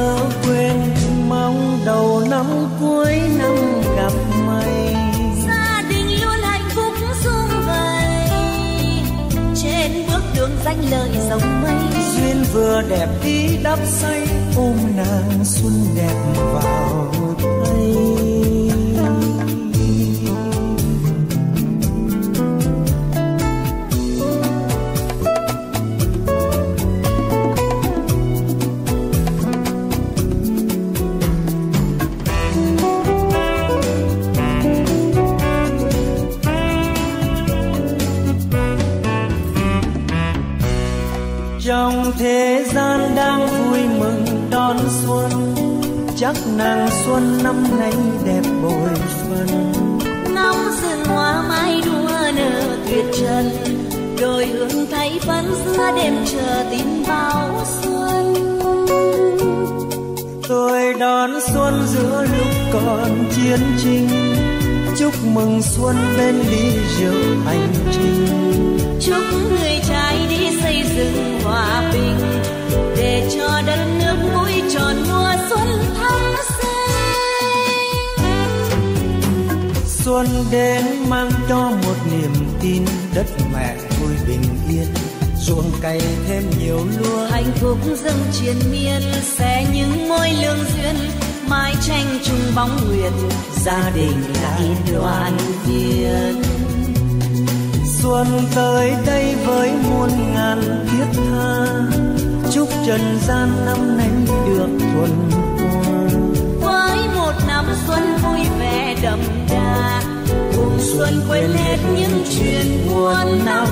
xin chớ quên mong đầu năm cuối năm gặp may gia đình luôn hạnh phúc sum vầy. Trên bước đường danh lợi rộng mây. Duyên vừa đẹp tí đắp say ôm nàng xuân đẹp vào tay thế gian đang vui mừng đón xuân. Chắc nàng xuân năm nay đẹp bội phần ngắm rừng hoa mai đua nở tuyệt trần. Đôi hương thấy phấn giữa đêm chờ tin báo xuân. Tôi đón xuân giữa lúc còn chiến tranh chúc mừng xuân bên ly rượu hành trình. Chúc người trai đi xây dựng hòa bình để cho đất nước vui tròn mùa xuân thắm xinh xuân đến mang cho một niềm tin đất mẹ vui bình yên ruộng cày thêm nhiều lúa. Hạnh phúc dâng triền miên sẽ những môi lương duyên mái tranh chung bóng nguyệt gia đình lại đoàn viên xuân tới đây với muôn ngàn thiết tha. Chúc trần gian năm nay được thuần hoa với một năm xuân vui vẻ đậm đà, cùng xuân quên hết những chuyện buồn năm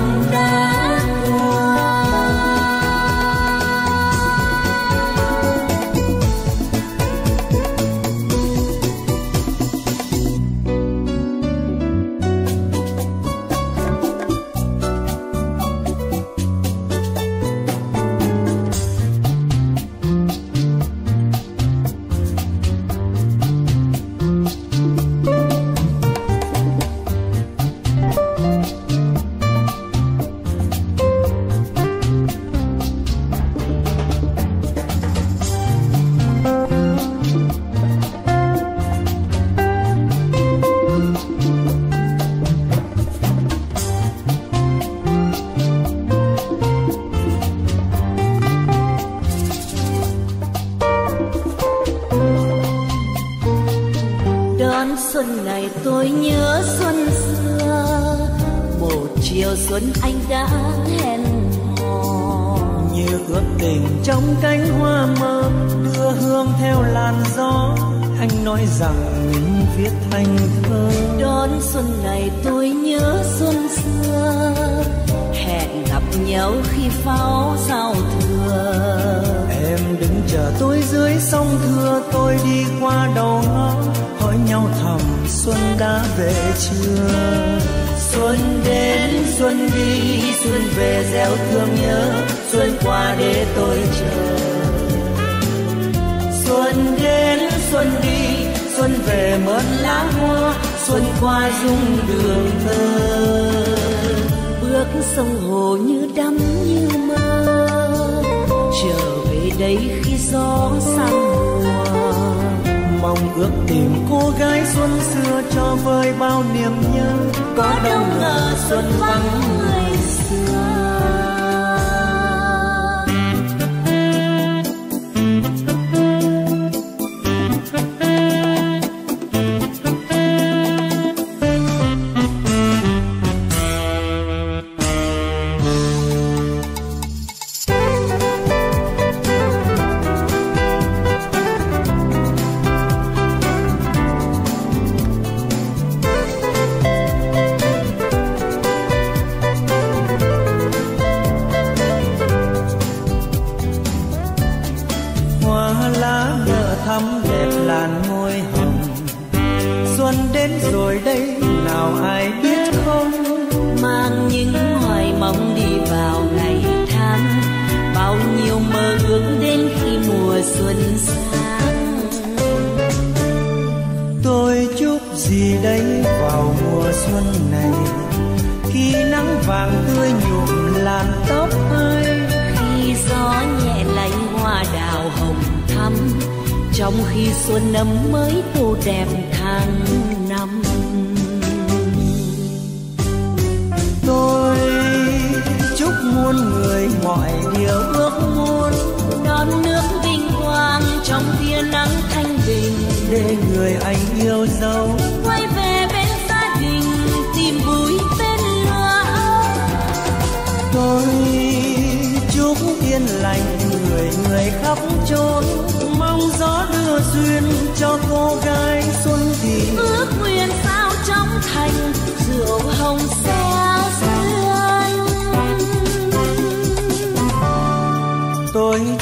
mong ước tìm cô gái xuân xưa cho vơi bao niềm nhớ. Có đâu ngờ xuân vắng người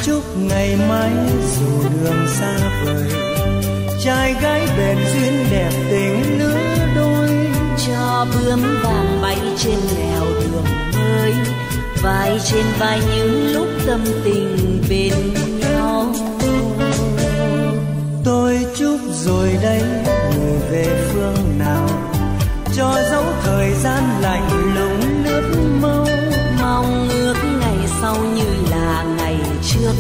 chúc ngày mai dù đường xa vời trai gái bền duyên đẹp tình lứa đôi. Cho bướm vàng bay trên nẻo đường mới vai trên vai những lúc tâm tình bên nhau. Tôi chúc rồi đây người về phương nào cho dấu thời gian lạnh lùng nước trước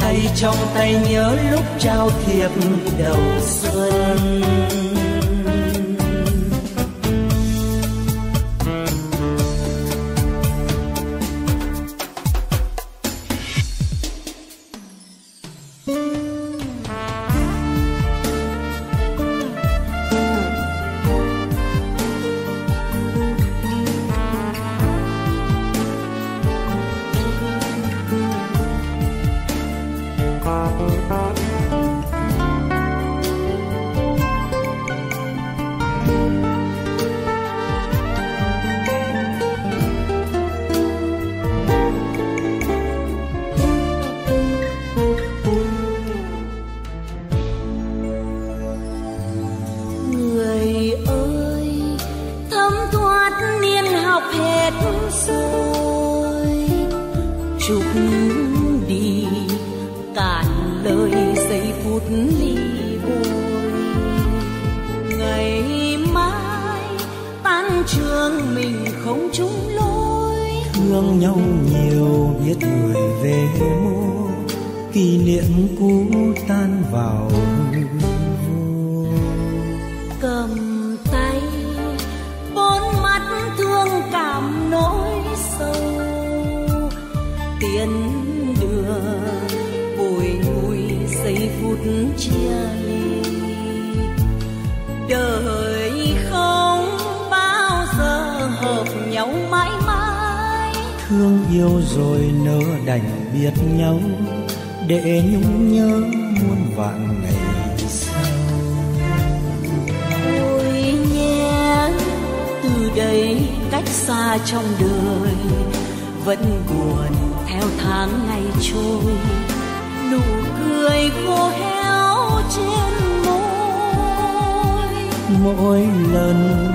tay trong tay nhớ lúc trao thiệp đầu xuân. Biệt nhau để nhung nhớ muôn vạn ngày sau. Ôi nhé từ đây cách xa trong đời vẫn buồn theo tháng ngày trôi. Nụ cười khô héo trên môi. Mỗi lần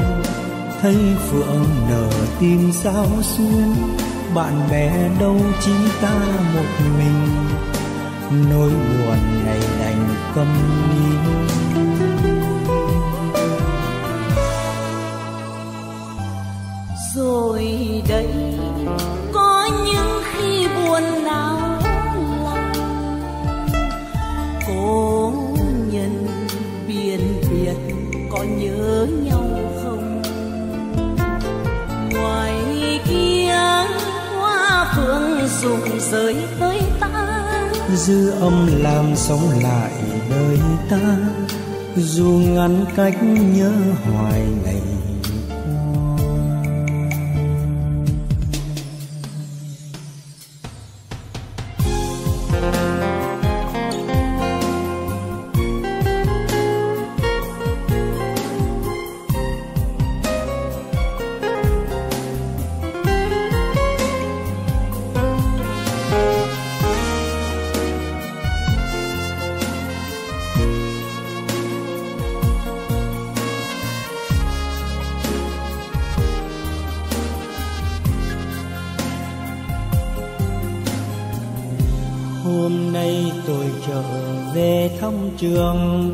thấy phượng nở tim sao xuyên bạn bè đâu chỉ ta một mình. Nỗi buồn ngày đành câm nín rời tới ta. Dư âm làm sống lại đời ta, dù ngăn cách nhớ hoài ngày trường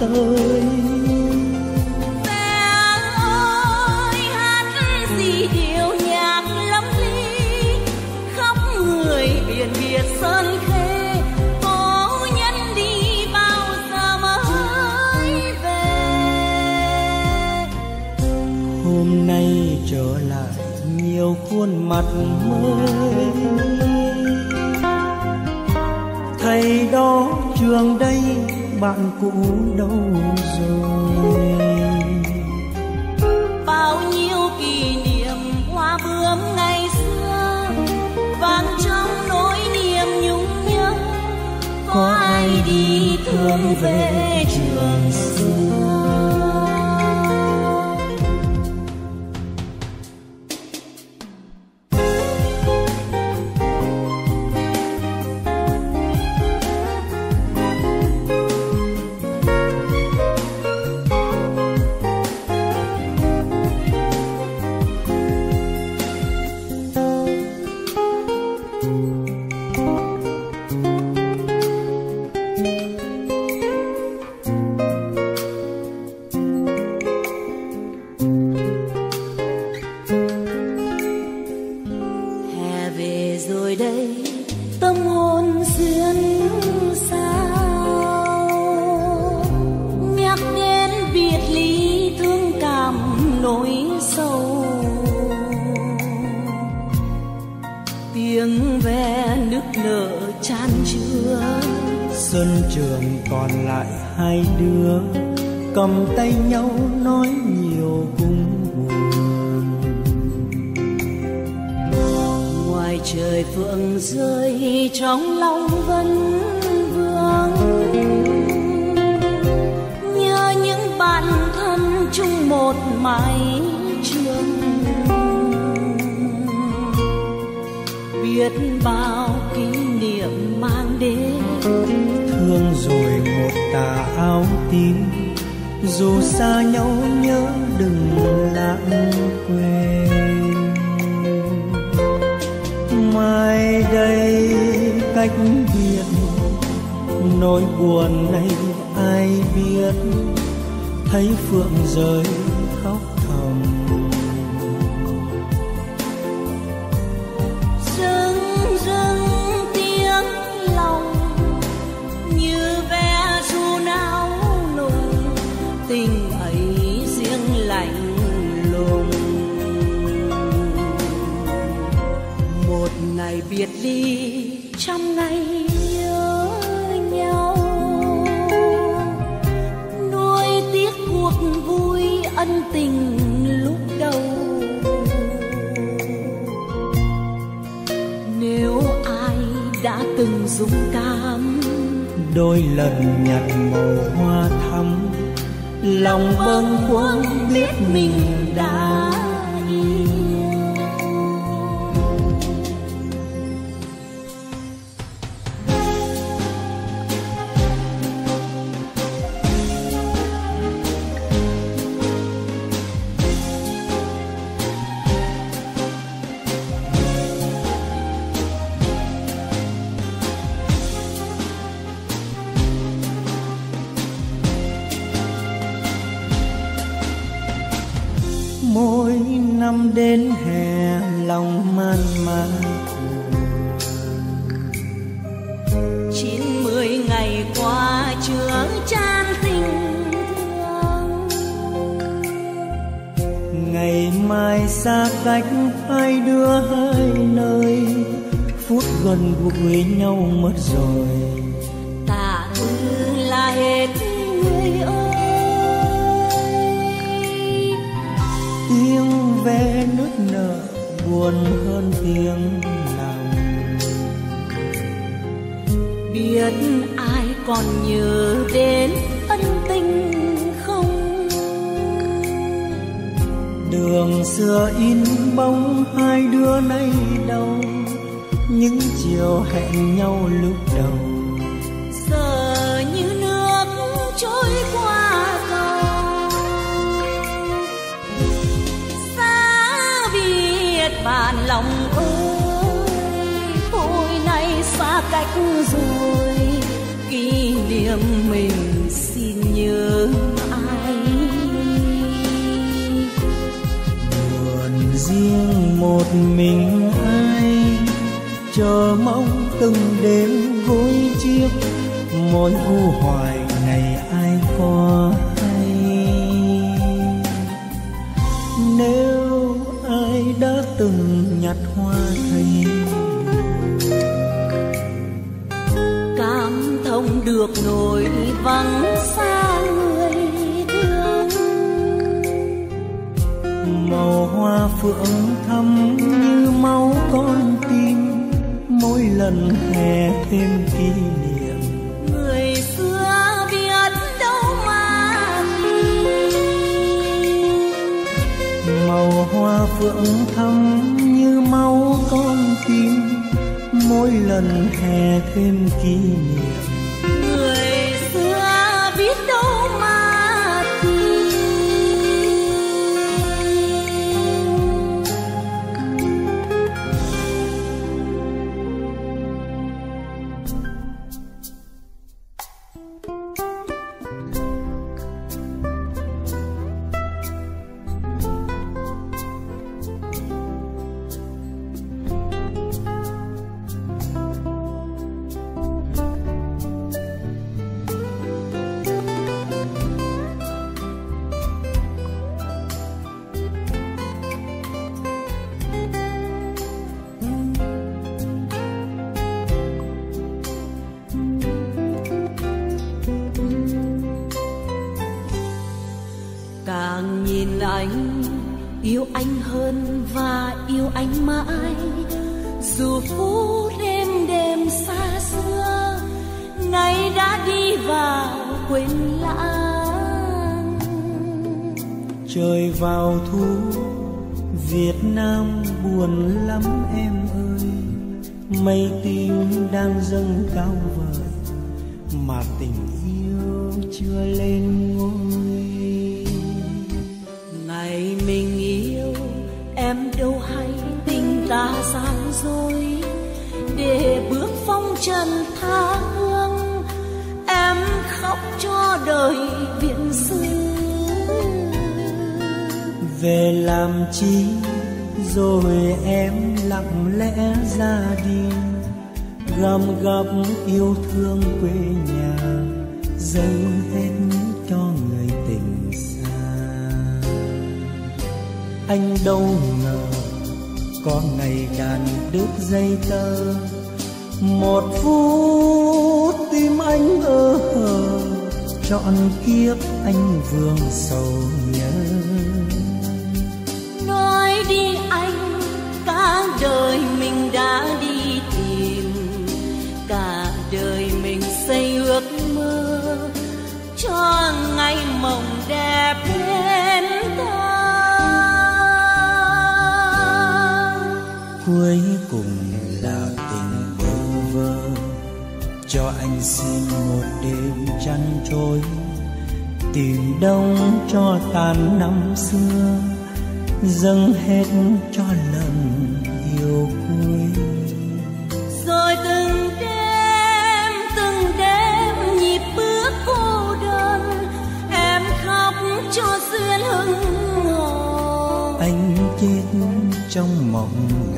tới ơi hát gì điệu nhạc lắm ly khắp người biển biệt sơn khê cố nhân đi bao giờ mới về. Hôm nay trở lại nhiều khuôn mặt mới. Thầy đó trường đây bạn cũ đâu rồi. Bao nhiêu kỷ niệm hoa bướm ngày xưa vang trong nỗi niềm nhung nhớ có ai đi thương về trường xưa tà áo tím, dù xa nhau nhớ đừng lãng quên. Mai đây cách biệt, nỗi buồn này ai biết? Thấy phượng rơi ly trăm ngày nhớ nhau? Nuối tiếc cuộc vui ân tình lúc đầu. Nếu ai đã từng dũng cảm đôi lần nhặt màu hoa thắm lòng bâng khuâng biết mình đã hai đứa hai nơi phút gần gũi nhau mất rồi. Tạ ư là hết người ơi. Tiếng ve nước nở buồn hơn tiếng lòng. Biết ai còn nhớ đến ân tình đường xưa in bóng hai đứa nay đâu, những chiều hẹn nhau lúc đầu. Giờ như nước trôi qua cầu xa biệt bàn lòng ơi hồi nay xa cách rồi, kỷ niệm mình xin nhớ. Riêng một mình ai. Chờ mong từng đêm gối chiếc, mỗi u hoài ngày ai có hay. Nếu ai đã từng nhặt hoa thầy cảm thông được nỗi vắng xa màu hoa phượng thắm như máu con tim mỗi lần hè thêm kỷ niệm. Người xưa biết đâu mà. Màu hoa phượng thắm như máu con tim mỗi lần hè thêm kỷ niệm đàn đứt dây tơ một phút tim anh ơ hờ trọn kiếp anh vương sầu nhớ. Nói đi anh, cả đời mình đã đi tìm. Cả đời mình xây ước mơ, cho ngày mộng đẹp lên cuối cùng là tình bơ vơ. Cho anh xin một đêm chăn trôi tìm đông cho tàn năm xưa dâng hết cho lần yêu cuối. Rồi từng đêm từng đêm nhịp bước cô đơn em khóc cho duyên hững hò anh chết trong mộng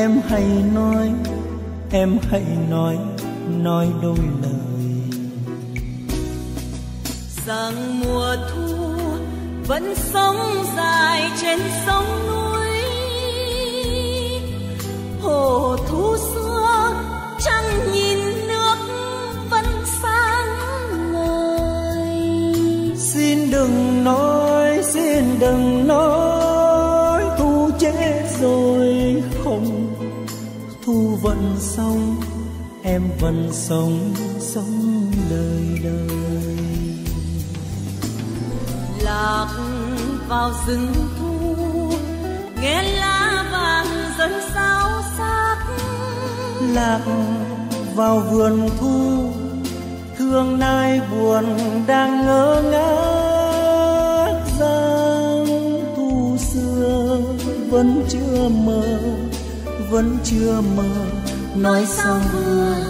em hãy nói em hãy nói nói đôi lời. Rằng mùa thu vẫn sống dài trên sông núi. Hồ thu xưa chẳng nhìn nước vẫn sáng ngời. Xin đừng nói xin đừng em vẫn sống sống đời đời. Lạc vào rừng thu nghe lá vàng rơi sao sắc lạc vào vườn thu thương nay buồn đang ngỡ ngác. Giang thu xưa vẫn chưa mơ vẫn chưa mơ nói sao vừa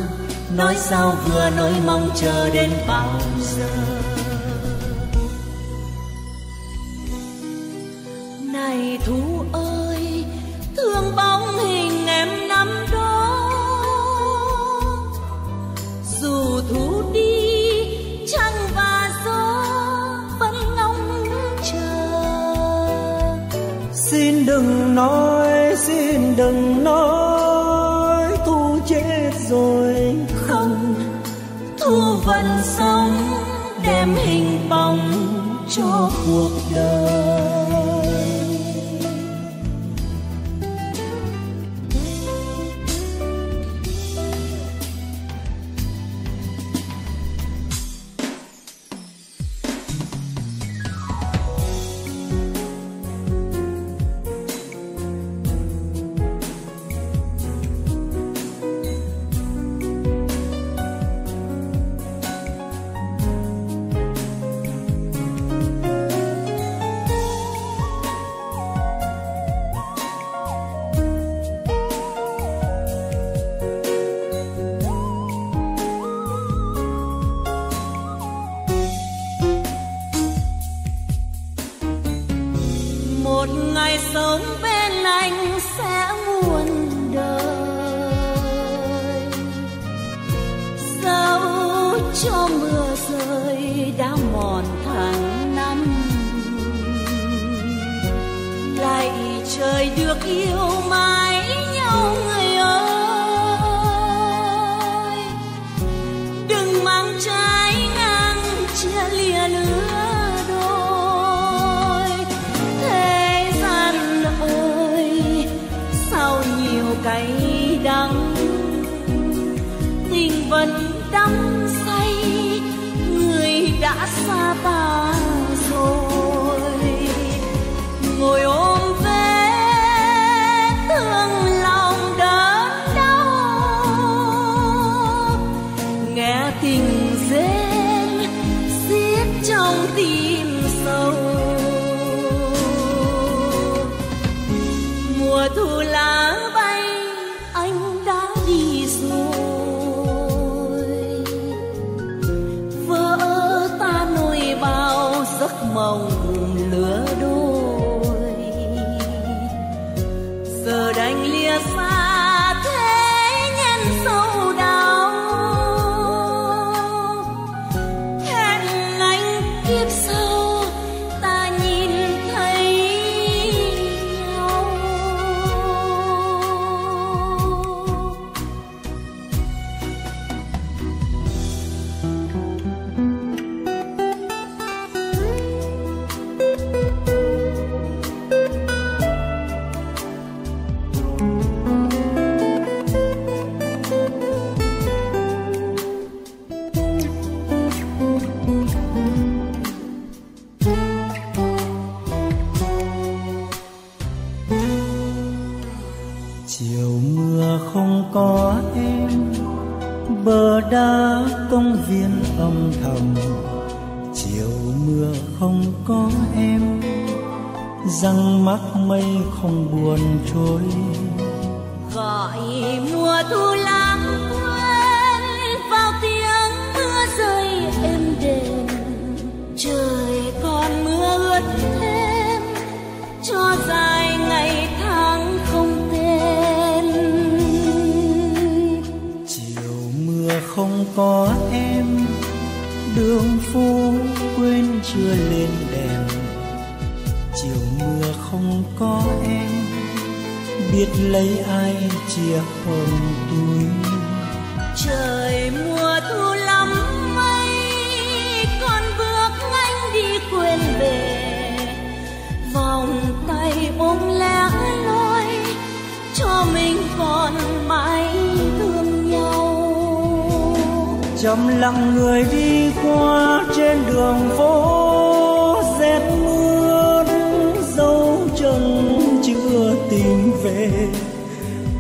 nói sao vừa nói mong chờ đến bao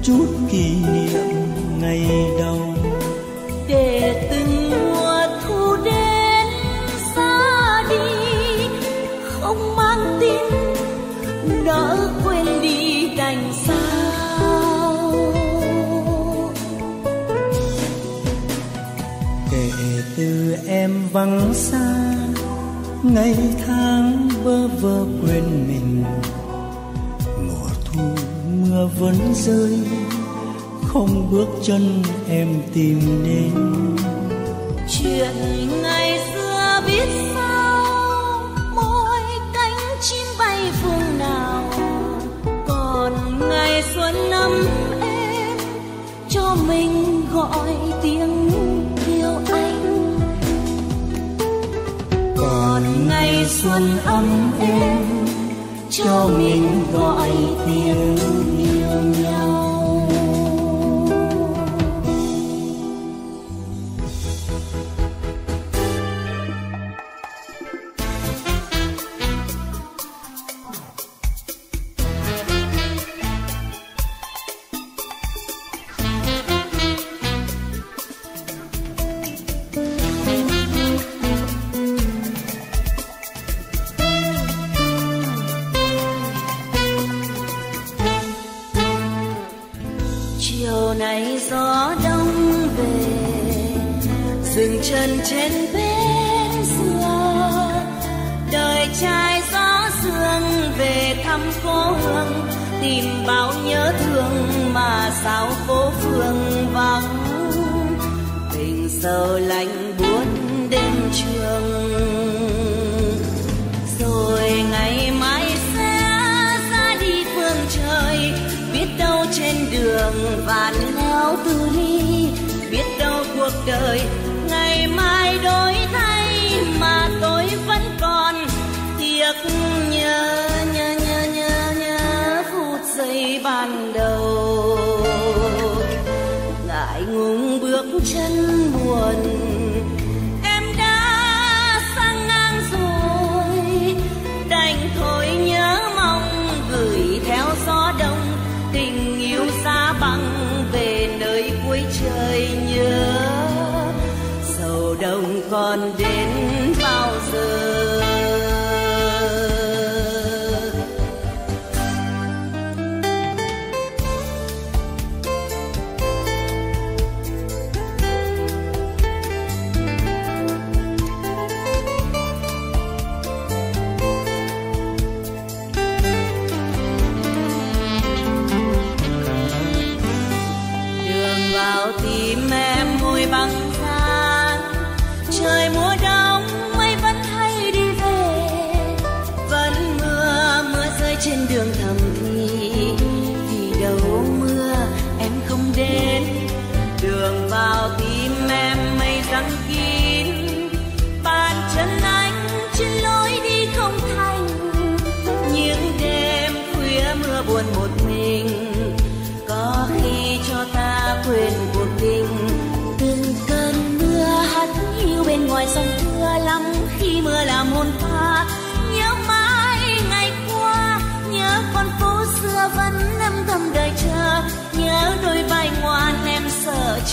chút kỷ niệm ngày đầu. Để từng mùa thu đến xa đi không mang tin đã quên đi đành sao. Kể từ em vắng xa ngày tháng bơ vơ quên mình vẫn rơi, không bước chân em tìm đến. Chuyện ngày xưa biết sao, mỗi cánh chim bay phương nào. Còn ngày xuân năm em, cho mình gọi tiếng yêu anh. Còn ngày xuân ấm em cho mình gọi tiếng sầu lạnh buốt đêm trường. Rồi ngày mai sẽ ra đi phương trời. Biết đâu trên đường vạn leo tư ly. Biết đâu cuộc đời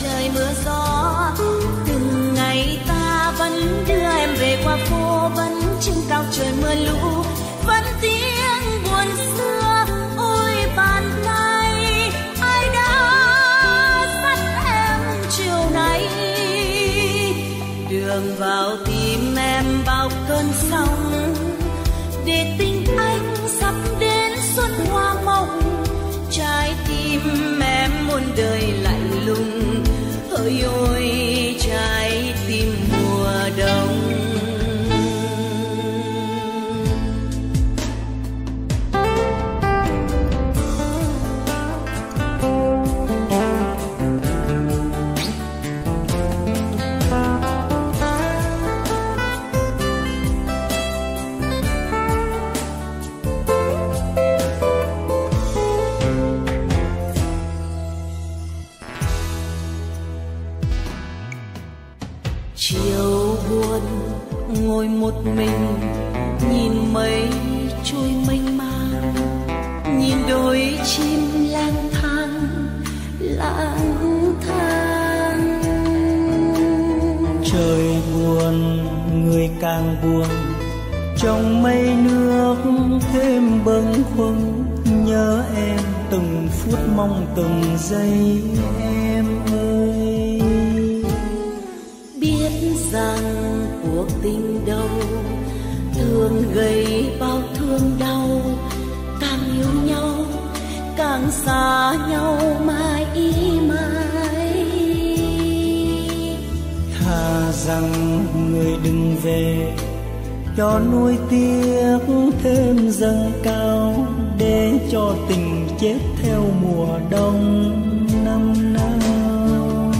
trời mưa gió. Từng ngày ta vẫn đưa em về qua phố vẫn trên cao trời mưa lũ. Càng buồn. Trong mây nước thêm bâng khuâng, nhớ em từng phút mong từng giây em ơi. Biết rằng cuộc tình đâu thường gây bao thương đau. Càng yêu nhau, càng xa nhau mãi yêu rằng người đừng về, cho nuôi tiếc thêm dâng cao để cho tình chết theo mùa đông năm nào.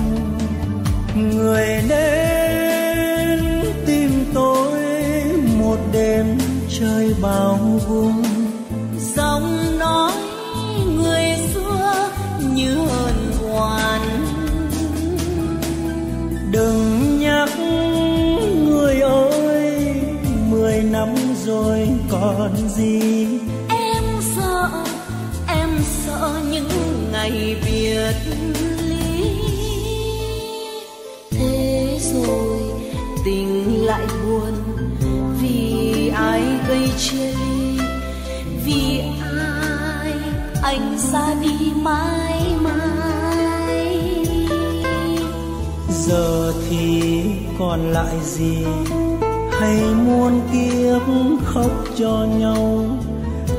Người đến tìm tôi một đêm trời bao buông còn gì? Em sợ em sợ những ngày biệt ly. Thế rồi tình lại buồn vì ai gây chia ly vì ai anh xa đi mãi mãi. Giờ thì còn lại gì thầy muôn kiếp khóc cho nhau.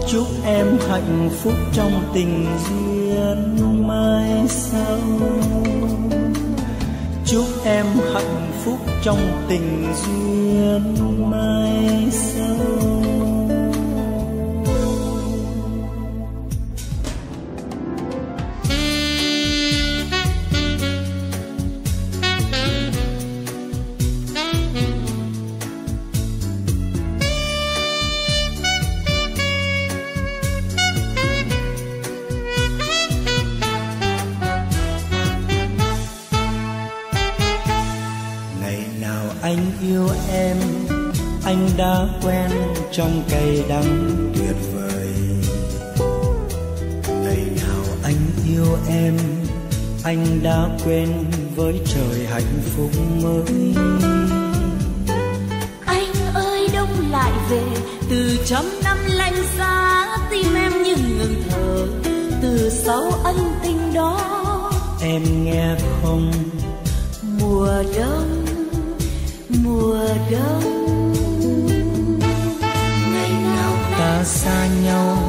Chúc em hạnh phúc trong tình duyên mai sau. Chúc em hạnh phúc trong tình duyên mai sau. Em anh đã quen với trời hạnh phúc mới. Anh ơi đông lại về từ trăm năm lạnh giá tim em như ngừng thở. Từ sau ân tình đó em nghe không? mùa đông mùa đông. Ngày nào ta xa nhau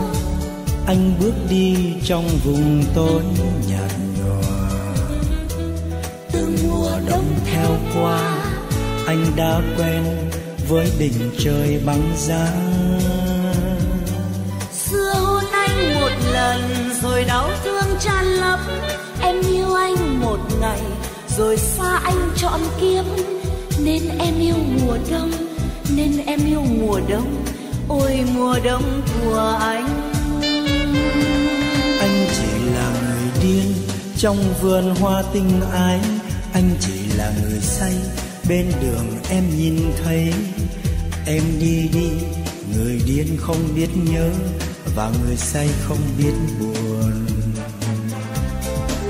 anh bước đi trong vùng tối nhạt nhòa. Từng mùa đông theo qua anh đã quen với đỉnh trời băng giá. Xưa hôn anh một lần rồi đau thương tràn lấp em yêu anh một ngày rồi xa anh trọn kiếp. Nên em yêu mùa đông nên em yêu mùa đông. Ôi mùa đông của anh anh chỉ là người điên trong vườn hoa tình ái. Anh chỉ là người say, bên đường em nhìn thấy. Em đi đi, người điên không biết nhớ và người say không biết buồn.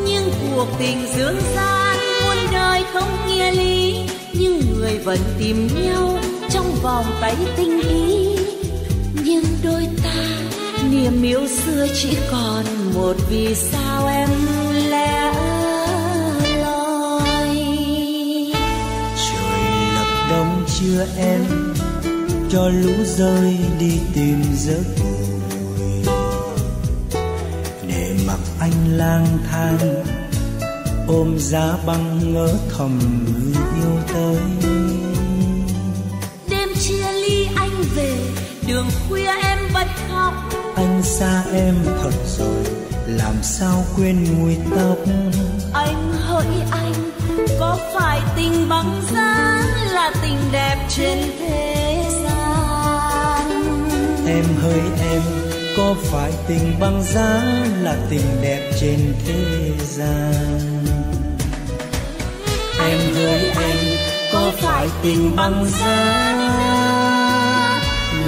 Nhưng cuộc tình dương gian không nghĩa lý. Nhưng người vẫn tìm nhau trong vòng tay tình ý. Nhưng đôi ta niềm yêu xưa chỉ còn một vì sao em lẽ loi. Trời lập đông chưa em, cho lũ rơi đi tìm giấc ngủ để mặc anh lang thang, ôm giá băng ngỡ thầm người yêu. Xa em thật rồi làm sao quên mùi tóc? Anh hỡi anh có phải tình băng giá là tình đẹp trên thế gian? Em hỡi em có phải tình băng giá là tình đẹp trên thế gian? Em hỡi em có phải tình băng giá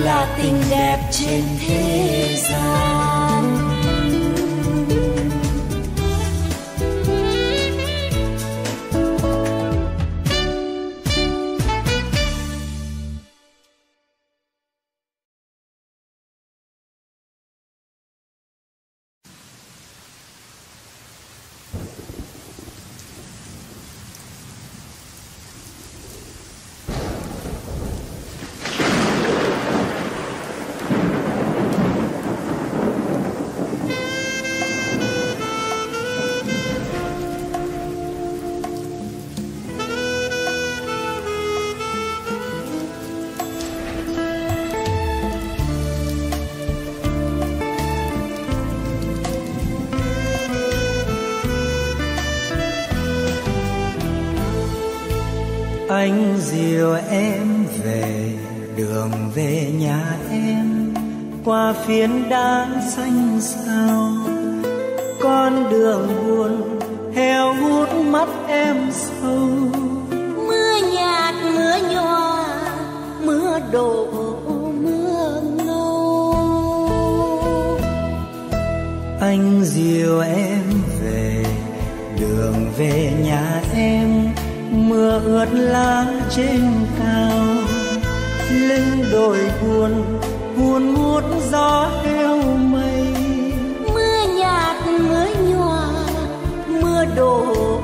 là tình đẹp trên thế gian. Dìu em về đường về nhà em. Qua phiến đá xanh sao con đường buồn heo hút mắt em sâu. Mưa nhạt mưa nhòa mưa đổ mưa ngâu. Anh dìu em về đường về nhà em mưa ướt lá trên cao. Lưng đồi buồn buồn muốt gió heo mây. Mưa nhạt mưa nhòa, mưa đổ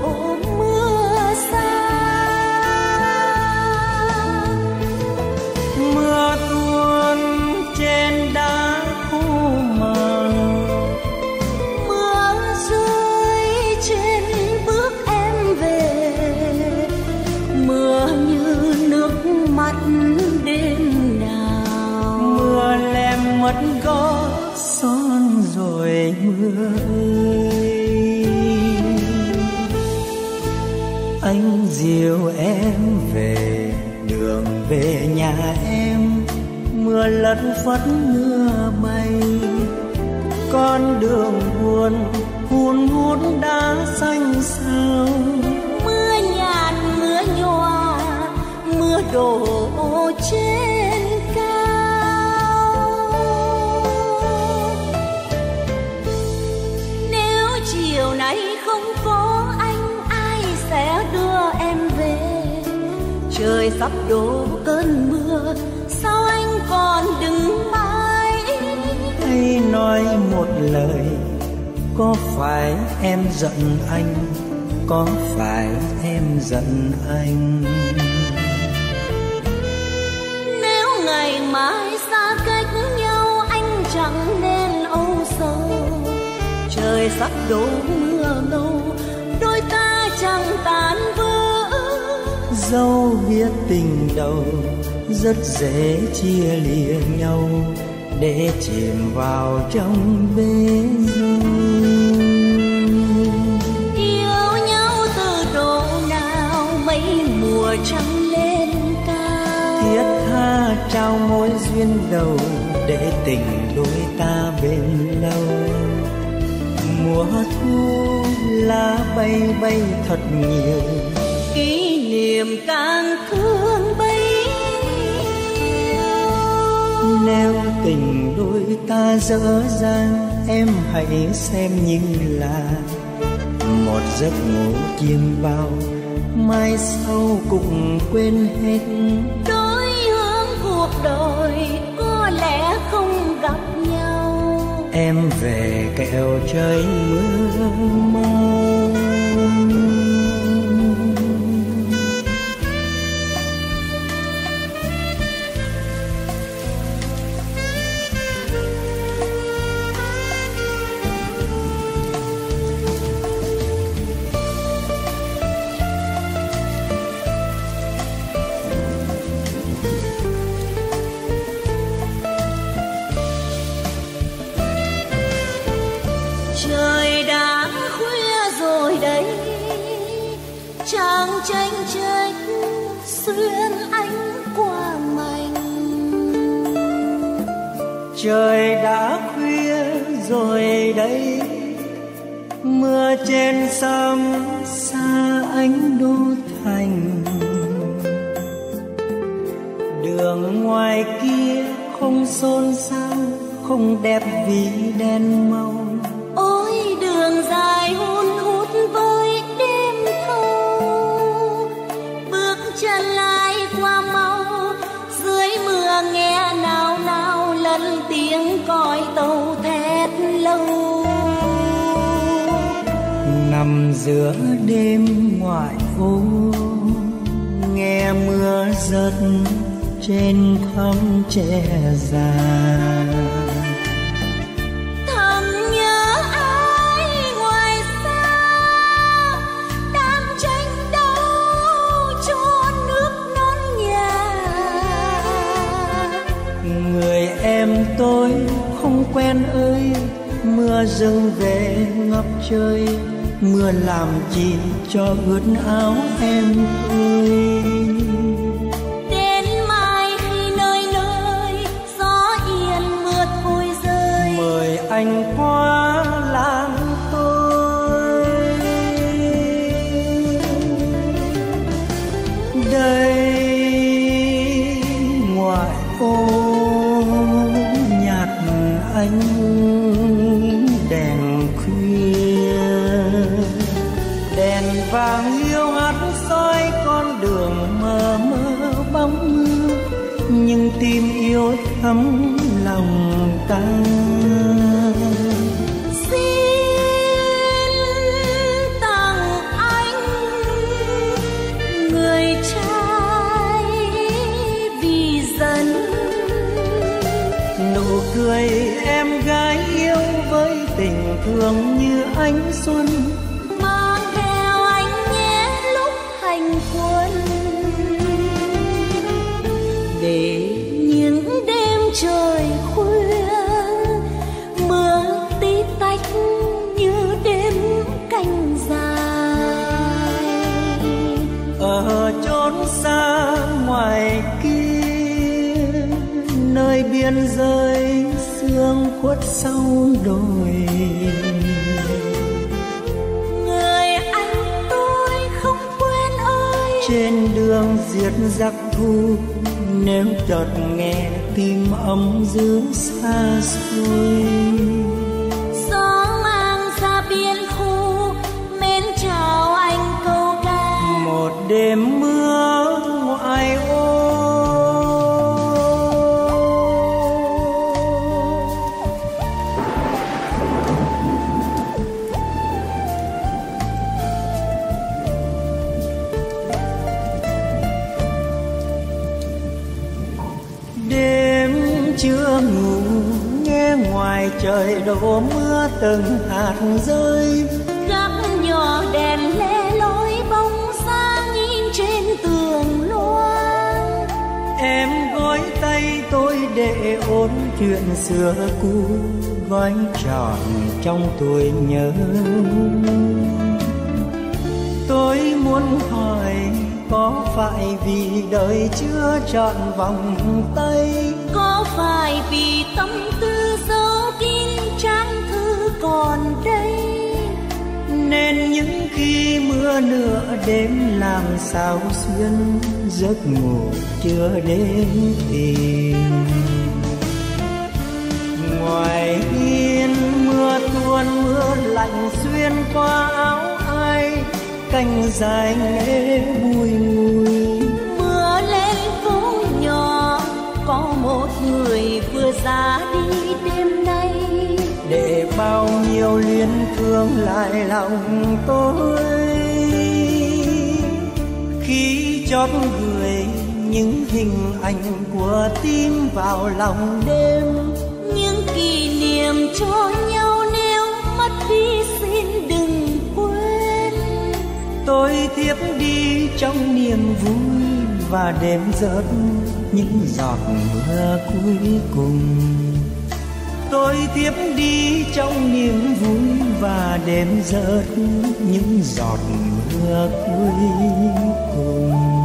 ơi anh dìu em về đường về nhà em. Mưa lất phất, mưa bay con đường buồn, hun hút đá xanh sao mưa nhạt, mưa nhòa, mưa đổ trên trời sắp đổ cơn mưa sao anh còn đứng mãi? Hay nói một lời có phải em giận anh? Có phải em giận anh? Nếu ngày mai xa cách nhau anh chẳng nên âu sầu. Trời sắp đổ mưa ngâu dẫu biết tình đầu rất dễ chia lìa nhau để chìm vào trong bể dâu. Yêu nhau từ độ nào mấy mùa trăng lên cao. Thiết tha trao mối duyên đầu để tình đôi ta bên lâu. Mùa thu lá bay bay thật nhiều kỷ niệm càng thương bấy nhiêu. Nếu tình đôi ta dở dang em hãy xem như là một giấc ngủ chiêm bao. Mai sau cũng quên hết. Đôi hướng cuộc đời có lẽ không gặp nhau. Em về kẹo trời mưa mau trời đã khuya rồi đây. Mưa trên sông xa ánh đô thành. Đường ngoài kia không xôn xao, không đẹp vì đèn màu. Giữa đêm ngoại ô nghe mưa rớt trên khóm tre già. Thầm nhớ ai ngoài xa đang tranh đấu cho nước non nhà. Người em tôi không quen ơi mưa dâng về ngập trời mưa làm gì cho ướt áo em ơi thắm lòng ta. Xin tặng anh người trai vì dân. Nụ cười em gái yêu với tình thương như ánh xuân. Mang theo anh nhé lúc hành quân. Để biên giới sương khuất sau đồi. Người anh tôi không quên ơi. Trên đường diệt giặc thu nếu chợt nghe tim ấm dương xa xôi đổ mưa từng hạt rơi. Gác nhỏ đèn le lối bóng sáng in trên tường loa em gói tay tôi để ôn chuyện xưa cũ gói tròn trong tuổi nhớ. Tôi muốn hỏi có phải vì đời chưa trọn vòng tay? Có phải vì tâm tư nên những khi mưa nửa đêm làm sao xuyên, giấc ngủ chưa đến tìm ngoài hiên mưa tuôn mưa lạnh xuyên qua áo ai, cành dài nghe bùi ngùi. Mưa lên phố nhỏ, có một người vừa ra đi đêm nay để bao nhiêu liên thương lại lòng tôi. Khi chót gửi những hình ảnh của tim vào lòng đêm những kỷ niệm cho nhau nếu mất đi xin đừng quên. Tôi thiếp đi trong niềm vui và đêm rớt những giọt mưa cuối cùng tôi tiếp đi trong niềm vui và đêm rớt những giọt mưa cuối cùng.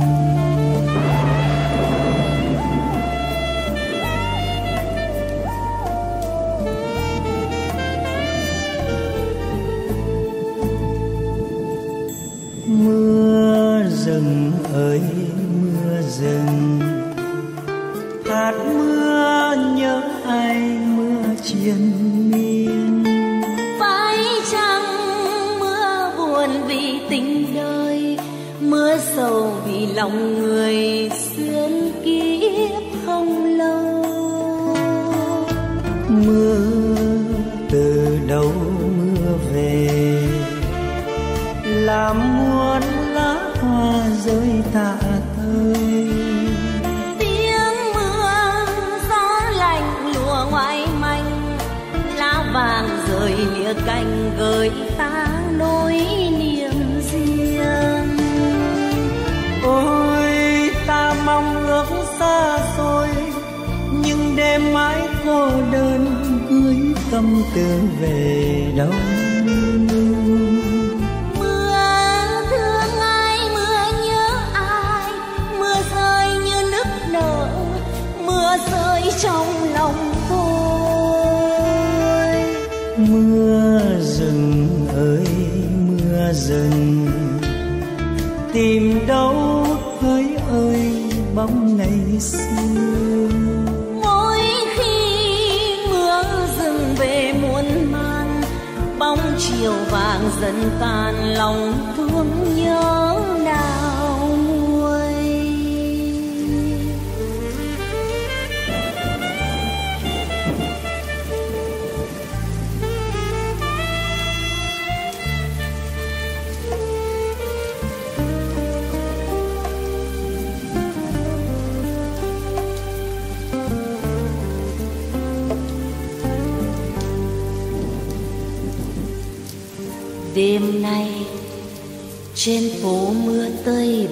Tương về đâu.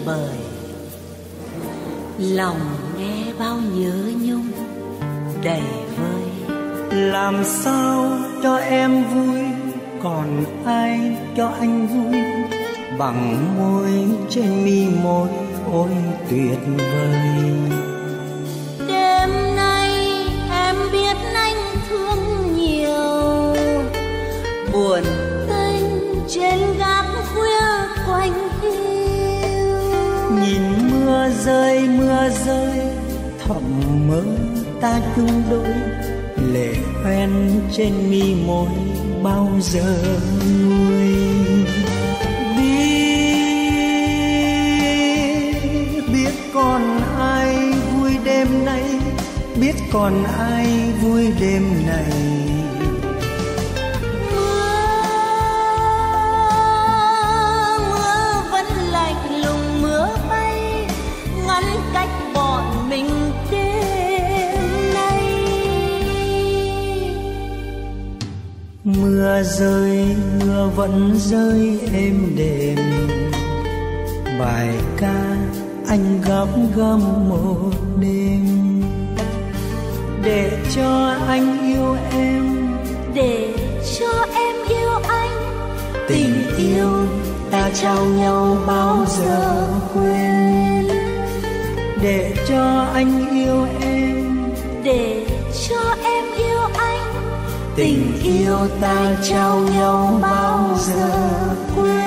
Bời lòng nghe bao nhớ nhung đầy vơi. Làm sao cho em vui, còn ai cho anh vui? Bằng môi trên mi môi ôi tuyệt vời. Rơi, mưa rơi, thầm mơ ta chung đôi lệ hoen trên mi môi bao giờ nguôi biết biết còn ai vui đêm nay? Biết còn ai vui đêm này? Mưa rơi mưa vẫn rơi êm đềm. Bài ca anh gấp gâm một đêm. Để cho anh yêu em. Để cho em yêu anh. Tình yêu ta trao nhau bao giờ quên. Để cho anh yêu em yêu ta trao nhau bao giờ quên.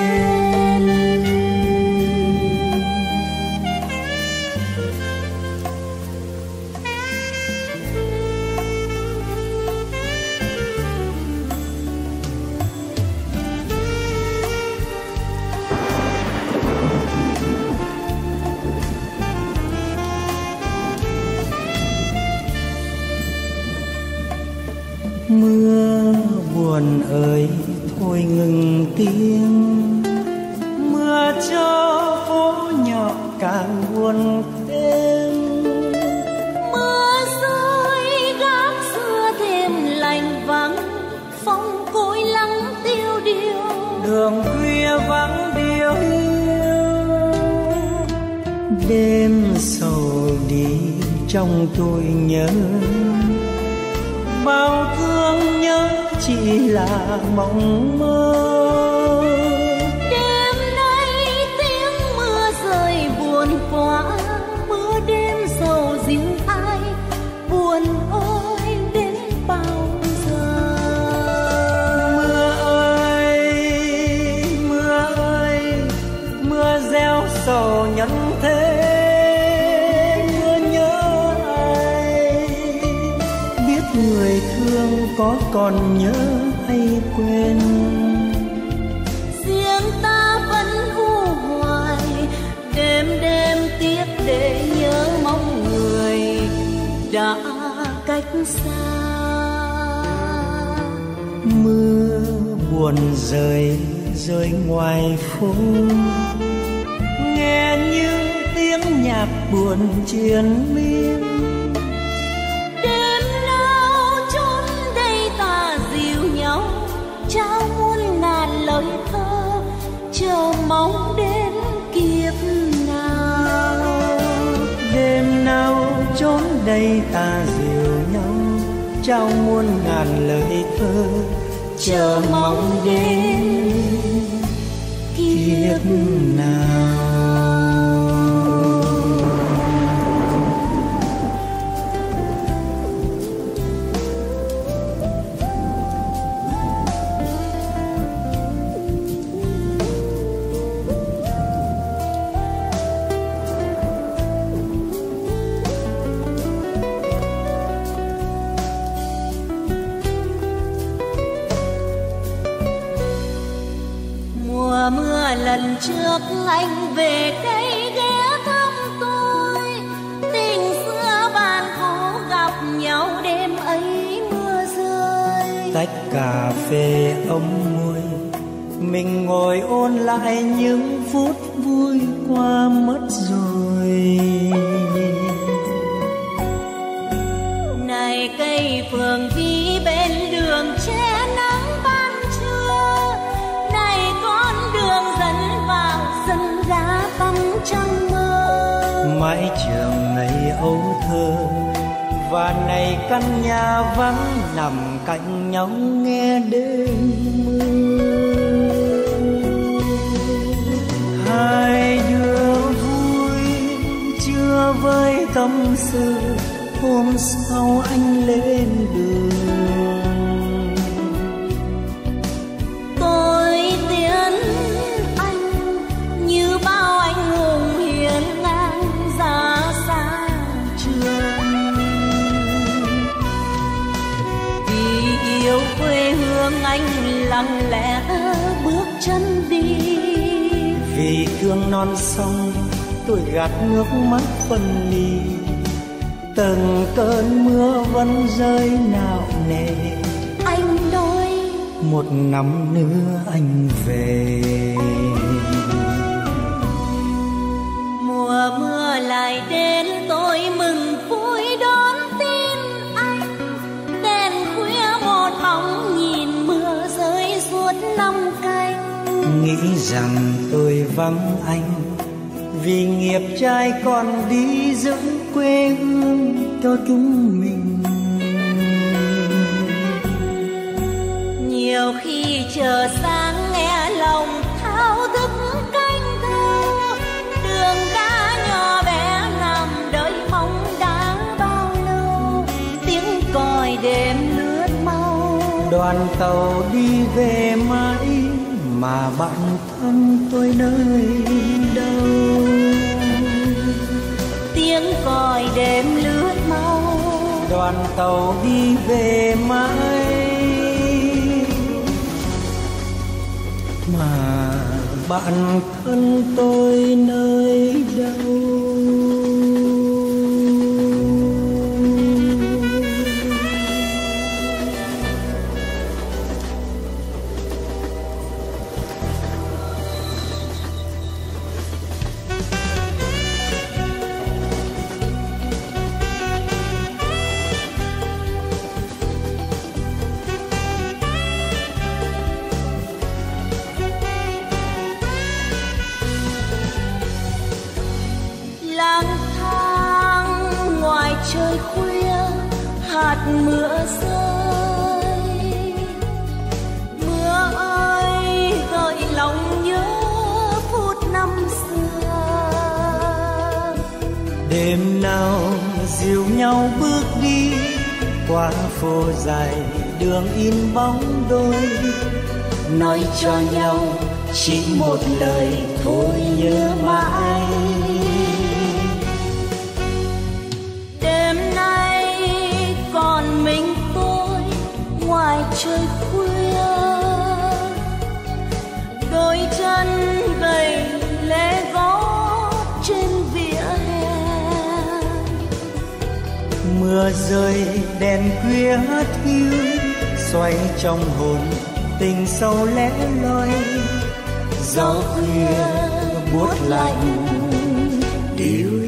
Tiếng. Mưa cho phố nhỏ càng buồn thêm. Mưa rơi gác xưa thêm lạnh vắng phong cối lắng tiêu điều. Đường khuya vắng điều đêm sầu đi trong tôi nhớ. Bao thương nhớ chỉ là mộng mơ còn nhớ hay quên? Riêng ta vẫn u hoài đêm đêm tiếc để nhớ mong người đã cách xa. Mưa buồn rơi rơi ngoài phố. Nghe như tiếng nhạc buồn triền miên đây ta dìu nhau trao muôn ngàn lời thơ chờ mong đến kiếp nào trước anh về đây ghé thăm tôi tình xưa bạn cũ gặp nhau đêm ấy mưa rơi. Tách cà phê ấm môi mình ngồi ôn lại những phút vui qua mất rồi. Này cây phường vi bên đường che mơ mãi trường ngày ấu thơ. Và này căn nhà vắng nằm cạnh nhau nghe đêm mưa. Hai đứa vui chưa với tâm sự, hôm sau anh lên đường. Lặng lẽ bước chân đi. Vì thương non sông tôi gạt nước mắt phân ly. Từng cơn mưa vẫn rơi nào nề. Anh nói một năm nữa anh về nghĩ rằng tôi vắng anh. Vì nghiệp trai còn đi giữ quê hương cho chúng mình. Nhiều khi chờ sáng nghe lòng thao thức canh thơ đường đá nhỏ bé nằm đợi mong đã bao lâu tiếng còi đêm lướt mau. Đoàn tàu đi về mà bạn thân tôi nơi đâu? Tiếng còi đêm lướt mau. Đoàn tàu đi về mãi. Mà bạn thân tôi nơi đâu nói cho nhau, chỉ một lời thôi nhớ mãi. Đêm nay còn mình tôi ngoài trời khuya. Đôi chân gầy lê gót trên vỉa hè. Mưa rơi đèn khuya thiêu xoay trong hồn tình sâu lẽ loi. Gió khuya buốt lạnh điều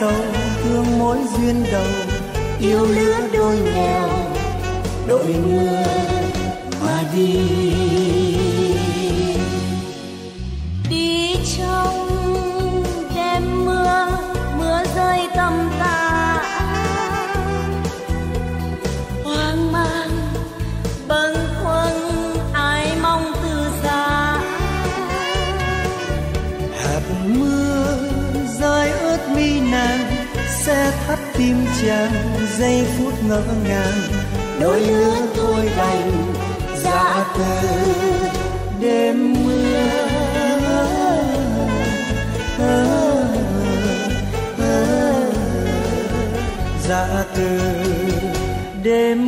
sâu thương mối duyên đầu yêu lứa đôi nghèo đội mưa mà đi. Trang giây phút ngỡ ngàng. Đôi lứa thôi đành dã từ đêm mưa. Dạ từ đêm